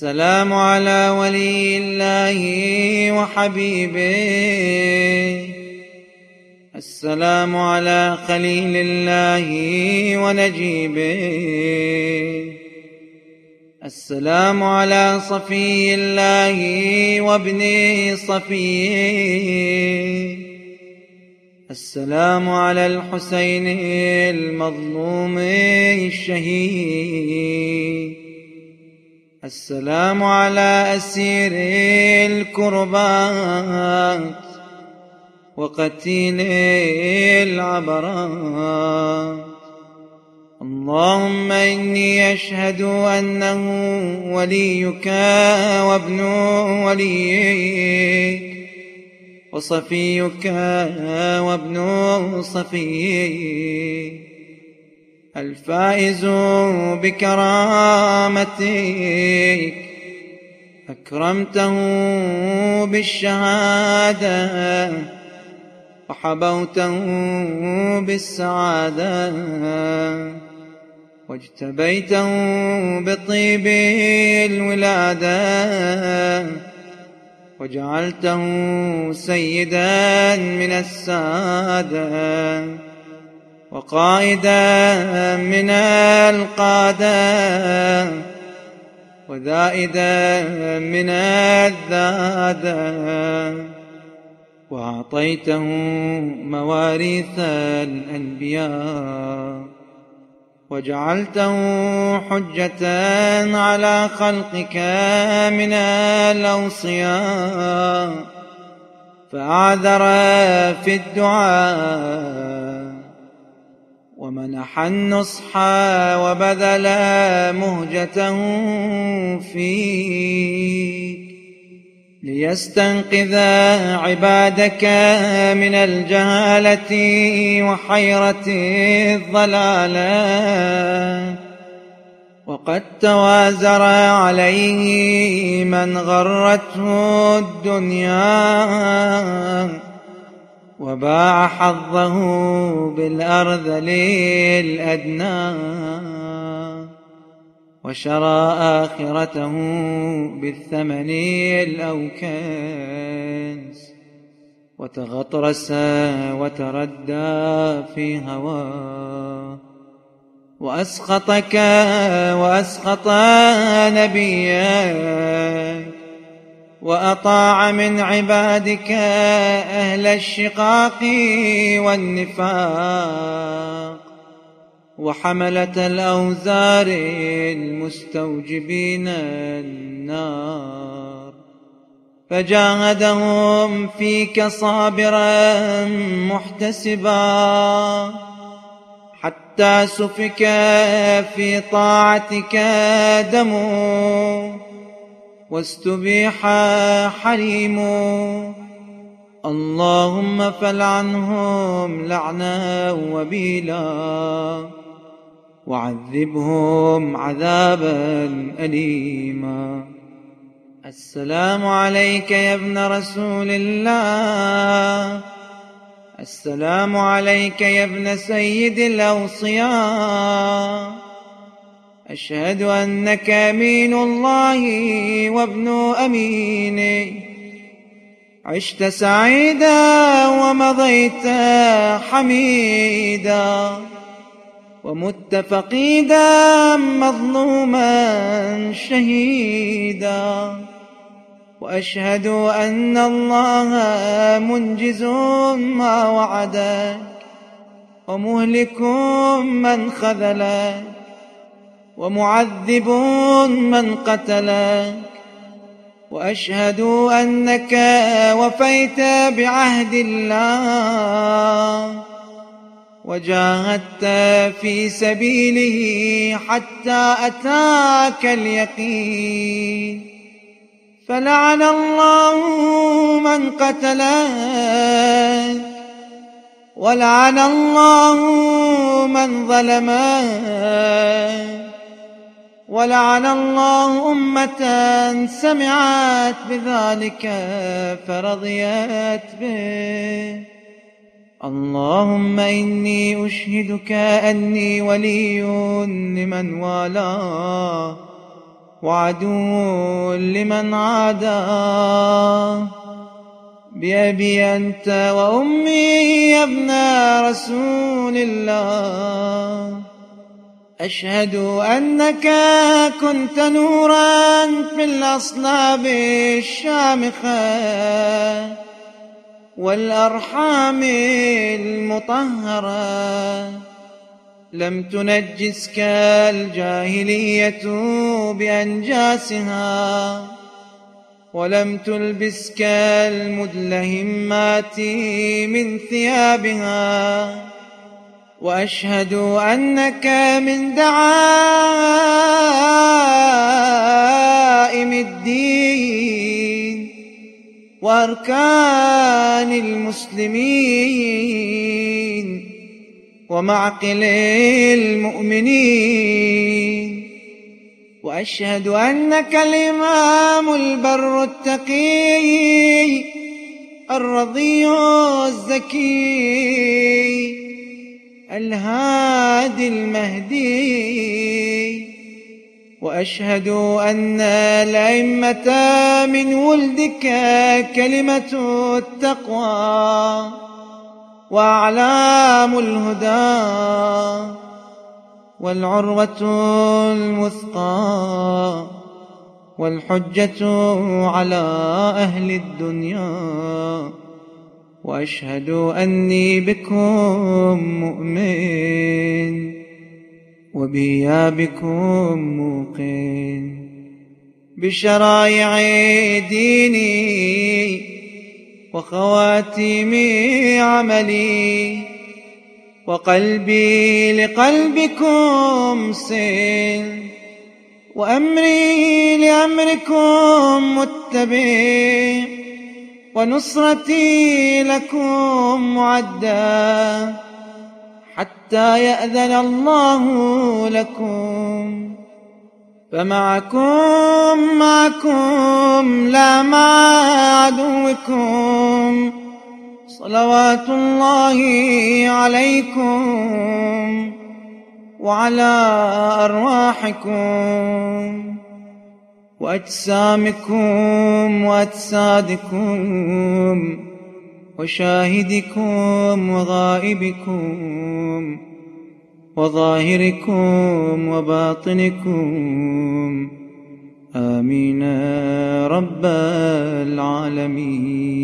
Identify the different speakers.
Speaker 1: السلام على ولي الله وحبيبه. السلام على خليل الله ونجيبه. السلام على صفي الله وابن صفيه. السلام على الحسين المظلوم الشهيد. السلام على أسير الكربات وقتيل العبرات اللهم إني أشهد أنه وليك وابن وليك وصفيك وابن صفيك. الفائز بكرامتك. أكرمته بالشهادة وحبوته بالسعادة واجتبيته بطيب الولادة وجعلته سيدا من السادة. وقائدا من القادة وذائدا من الذادة وأعطيته مواريث الأنبياء. وجعلته حجة على خلقك من الأوصياء. فأعذر في الدعاء. ومنح النصح وبذل مهجته فيك ليستنقذ عبادك من الجهالة وحيرة الضلالة وقد توازر عليه من غرته الدنيا. وباع حظه بالأرذل الأدنى وشرى آخرته بالثمن الأوكاس وتغطرس وتردى في هواه وأسخطك وأسخط نبيك وأطاع من عبادك أهل الشقاق والنفاق وحملة الأوزار المستوجبين النار فجاهدهم فيك صابرا محتسبا حتى سفك في طاعتك دمه واستبيح حريم. اللهم فلعنهم لعنا وبيلا. وعذبهم عذابا أليما. السلام عليك يا ابن رسول الله. السلام عليك يا ابن سيد الأوصياء. أشهد أنك أمين الله وابن أمينه. عشت سعيدا ومضيت حميدا. ومت فقيدا مظلوما شهيدا. وأشهد أن الله منجز ما وعدك. ومهلك من خذلك. ومعذب من قتلك واشهد أنك وفيت بعهد الله. وجاهدت في سبيله حتى أتاك اليقين. فلعن الله من قتلك ولعن الله من ظلمك. ولعن الله أمة سمعت بذلك فرضيت به. اللهم إني أشهدك أني ولي لمن والاه وعدو لمن عاداه. بأبي أنت وأمي يا ابن رسول الله. أشهد أنك كنت نورا في الأصلاب الشامخة والأرحام المطهرة. لم تنجسك الجاهلية بأنجاسها ولم تلبسك المدلهمات من ثيابها. وأشهد أنك من دعائم الدين وأركان المسلمين ومعقل المؤمنين وأشهد أنك الإمام البر التقي الرضي الزكي الهادي المهدي. وأشهد أن الأئمة من ولدك كلمة التقوى وأعلام الهدى والعروة المثقى والحجة على أهل الدنيا. واشهد أني بكم مؤمن وبيابكم موقن بشرائع ديني وخواتيم عملي وقلبي لقلبكم سن وأمري لأمركم متبع ونصرتي لكم معدى حتى يأذن الله لكم. فمعكم معكم لا مع عدوكم صلوات الله عليكم وعلى أرواحكم. وأجسامكم وأجسادكم وشاهدكم وغائبكم وظاهركم وباطنكم. آمين رب العالمين.